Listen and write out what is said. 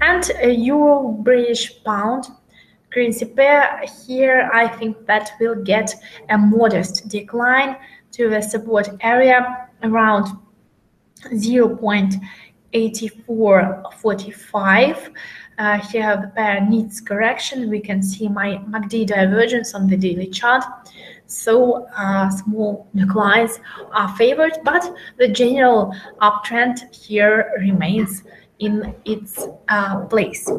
And Euro British pound currency pair here, I think that will get a modest decline to the support area around 0.8445. Uh, here the pair needs correction. We can see my MACD divergence on the daily chart. So uh, small declines are favored, but the general uptrend here remains in its uh, place.